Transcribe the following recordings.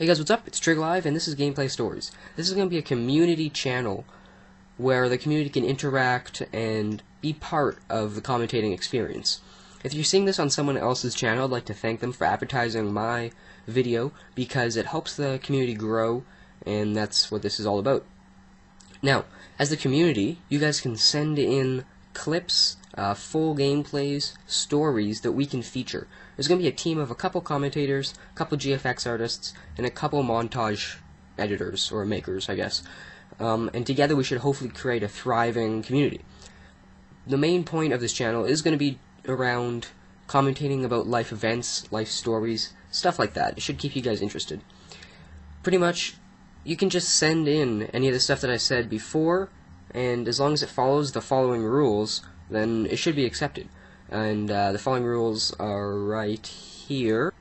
Hey guys, what's up? It's Trig Live, and this is Gameplay Stories. This is going to be a community channel where the community can interact and be part of the commentating experience. If you're seeing this on someone else's channel, I'd like to thank them for advertising my video because it helps the community grow, and that's what this is all about. Now, as the community, you guys can send in clips, uh, full gameplays, stories that we can feature. There's going to be a team of a couple commentators, a couple GFX artists, and a couple montage editors, or makers, I guess. Um, and together we should hopefully create a thriving community. The main point of this channel is going to be around commentating about life events, life stories, stuff like that. It should keep you guys interested. Pretty much, you can just send in any of the stuff that I said before, and as long as it follows the following rules, then it should be accepted. And uh, the following rules are right here.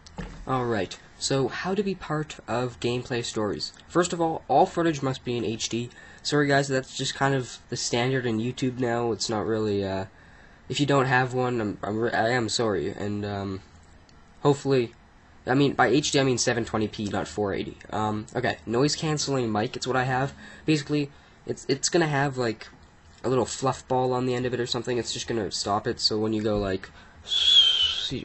Alright, so how to be part of gameplay stories. First of all, all footage must be in HD. Sorry guys, that's just kind of the standard in YouTube now. It's not really, uh, if you don't have one, I'm, I'm I am sorry. And, um, hopefully, I mean, by HD I mean 720p, not 480. Um, okay, noise canceling mic, it's what I have. Basically, it's, it's gonna have, like, a little fluff ball on the end of it or something. It's just gonna stop it. So when you go like,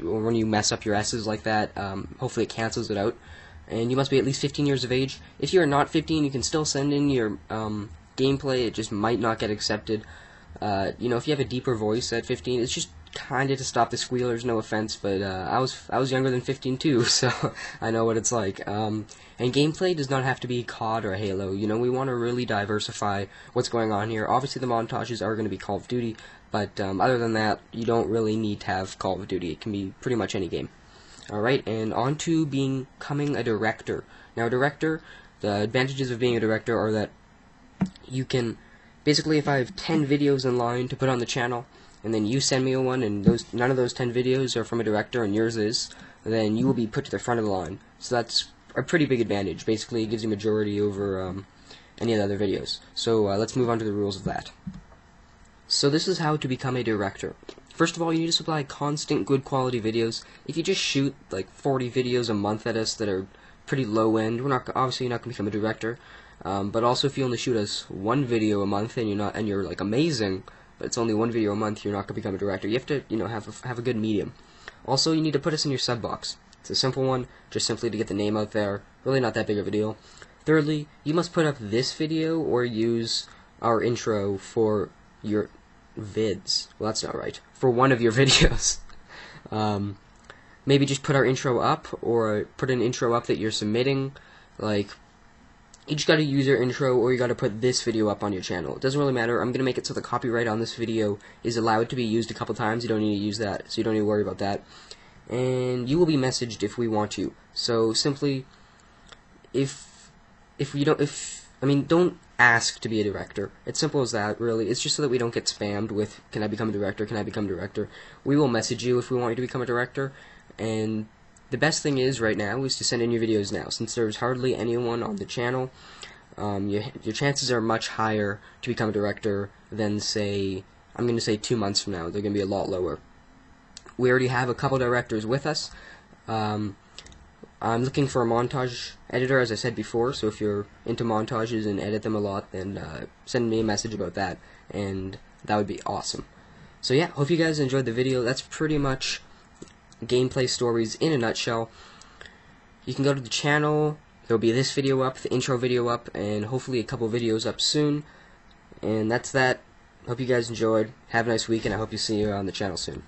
or when you mess up your S's like that, um, hopefully it cancels it out. And you must be at least 15 years of age. If you're not 15, you can still send in your um, gameplay. It just might not get accepted. Uh, you know, if you have a deeper voice at 15, it's just kind of to stop the squealers. No offense, but uh, I was I was younger than 15 too, so I know what it's like. Um, and gameplay does not have to be COD or Halo. You know, we want to really diversify what's going on here. Obviously, the montages are going to be Call of Duty, but um, other than that, you don't really need to have Call of Duty. It can be pretty much any game. Alright, and on to being coming a director. Now, a director, the advantages of being a director are that you can, basically, if I have 10 videos in line to put on the channel, and then you send me a one, and those none of those 10 videos are from a director, and yours is, then you will be put to the front of the line. So that's a pretty big advantage. Basically, it gives you majority over um, any of the other videos. So uh, let's move on to the rules of that. So this is how to become a director. First of all, you need to supply constant, good quality videos. If you just shoot like 40 videos a month at us that are pretty low end, we're not obviously you're not going to become a director. Um, but also, if you only shoot us one video a month and you're not and you're like amazing, it's only one video a month, you're not going to become a director. You have to, you know, have a, have a good medium. Also, you need to put us in your sub box. It's a simple one, just simply to get the name out there. Really not that big of a deal. Thirdly, you must put up this video or use our intro for your vids. Well, that's not right. For one of your videos. um, maybe just put our intro up or put an intro up that you're submitting. Like, you just gotta use your intro or you gotta put this video up on your channel. It doesn't really matter. I'm gonna make it so the copyright on this video is allowed to be used a couple times. You don't need to use that, so you don't need to worry about that. And you will be messaged if we want you. So simply, if if you don't, if I mean, don't ask to be a director. It's simple as that, really. It's just so that we don't get spammed with, "Can I become a director? Can I become a director?" We will message you if we want you to become a director, and the best thing is right now is to send in your videos now, since there's hardly anyone on the channel. Um, your, your chances are much higher to become a director than say I'm going to say two months from now. They're going to be a lot lower. We already have a couple directors with us. Um, I'm looking for a montage editor, as I said before. So if you're into montages and edit them a lot, then uh, send me a message about that, and that would be awesome. So yeah, hope you guys enjoyed the video. That's pretty much gameplay stories in a nutshell. You can go to the channel, there'll be this video up, the intro video up, and hopefully a couple videos up soon. And that's that. Hope you guys enjoyed. Have a nice week, and I hope you see you on the channel soon.